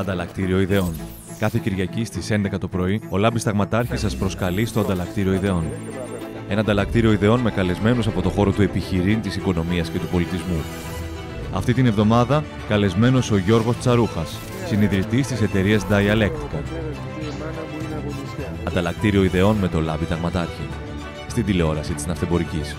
Ανταλλακτήριο Ιδεών. Κάθε Κυριακή στις 11 το πρωί, ο Λάμπης Ταγματάρχης σας προσκαλεί στο Ανταλλακτήριο Ιδεών. Ένα ανταλλακτήριο ιδεών με καλεσμένους από το χώρο του επιχειρήν, της οικονομίας και του πολιτισμού. Αυτή την εβδομάδα, καλεσμένος ο Γιώργος Τσαρούχας, συνειδητής της εταιρείας Dialectica. Ανταλλακτήριο ιδεών με το Λάμπη Ταγματάρχη. Στην τηλεόραση της Ναυτεμπορικής.